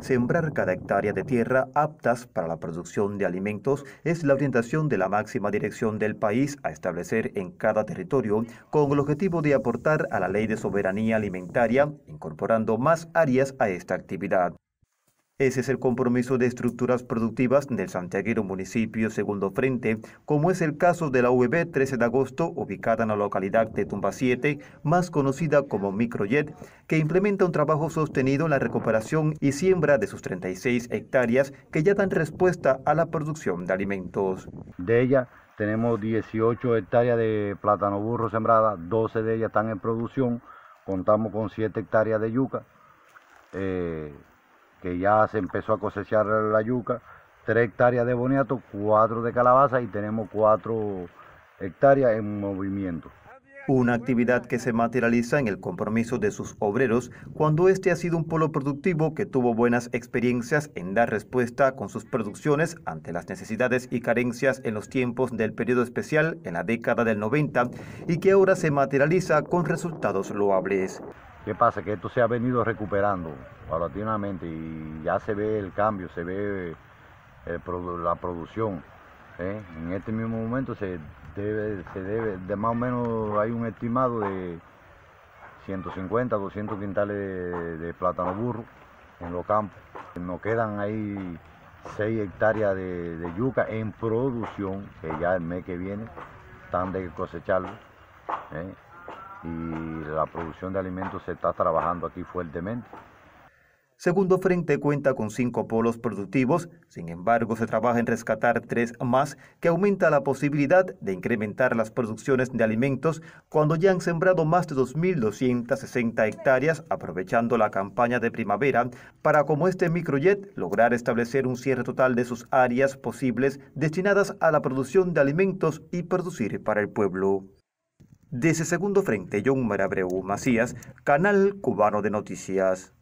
Sembrar cada hectárea de tierra aptas para la producción de alimentos es la orientación de la máxima dirección del país a establecer en cada territorio con el objetivo de aportar a la ley de soberanía alimentaria, incorporando más áreas a esta actividad. Ese es el compromiso de estructuras productivas del santiaguero municipio Segundo Frente, como es el caso de la UB 13 de agosto, ubicada en la localidad de Tumba 7, más conocida como Microjet, que implementa un trabajo sostenido en la recuperación y siembra de sus 36 hectáreas que ya dan respuesta a la producción de alimentos. De ella tenemos 18 hectáreas de plátano burro sembrada, 12 de ellas están en producción, contamos con 7 hectáreas de yuca. Eh, que ya se empezó a cosechar la yuca, 3 hectáreas de boniato, 4 de calabaza y tenemos 4 hectáreas en movimiento. Una actividad que se materializa en el compromiso de sus obreros cuando este ha sido un polo productivo que tuvo buenas experiencias en dar respuesta con sus producciones ante las necesidades y carencias en los tiempos del periodo especial en la década del 90 y que ahora se materializa con resultados loables. ¿Qué pasa? Que esto se ha venido recuperando paulatinamente y ya se ve el cambio, se ve la producción. ¿eh? En este mismo momento se debe, se debe, de más o menos hay un estimado de 150, 200 quintales de, plátano burro en los campos. Nos quedan ahí 6 hectáreas de, de, yuca en producción, que ya el mes que viene están de cosecharlo. ¿eh? Y la producción de alimentos se está trabajando aquí fuertemente. Segundo Frente cuenta con cinco polos productivos, sin embargo se trabaja en rescatar tres más que aumenta la posibilidad de incrementar las producciones de alimentos cuando ya han sembrado más de 2.260 hectáreas aprovechando la campaña de primavera para como este microjet lograr establecer un cierre total de sus áreas posibles destinadas a la producción de alimentos y producir para el pueblo. Desde Segundo Frente, John Marabreu Macías, Canal Cubano de Noticias.